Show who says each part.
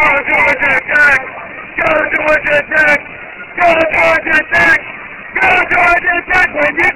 Speaker 1: Go Georgia Tech! Go Georgia Tech! Go Georgia Tech! Go Georgia Tech! When you